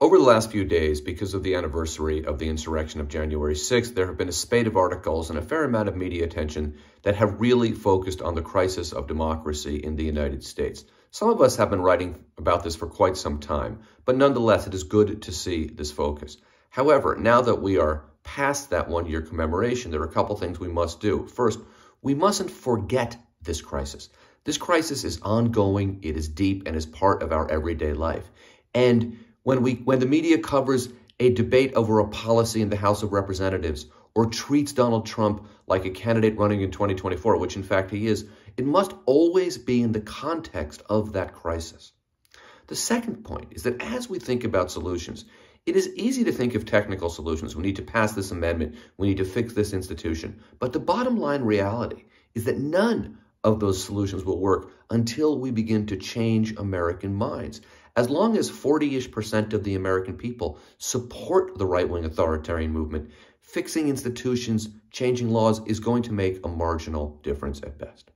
Over the last few days, because of the anniversary of the insurrection of January 6th, there have been a spate of articles and a fair amount of media attention that have really focused on the crisis of democracy in the United States. Some of us have been writing about this for quite some time, but nonetheless, it is good to see this focus. However, now that we are past that one-year commemoration, there are a couple things we must do. First, we mustn't forget this crisis. This crisis is ongoing, it is deep, and is part of our everyday life. And when we when the media covers a debate over a policy in the House of Representatives or treats Donald Trump like a candidate running in 2024, which in fact he is, it must always be in the context of that crisis. The second point is that as we think about solutions, it is easy to think of technical solutions. We need to pass this amendment. We need to fix this institution. But the bottom line reality is that none of those solutions will work until we begin to change American minds. As long as 40-ish percent of the American people support the right-wing authoritarian movement, fixing institutions, changing laws is going to make a marginal difference at best.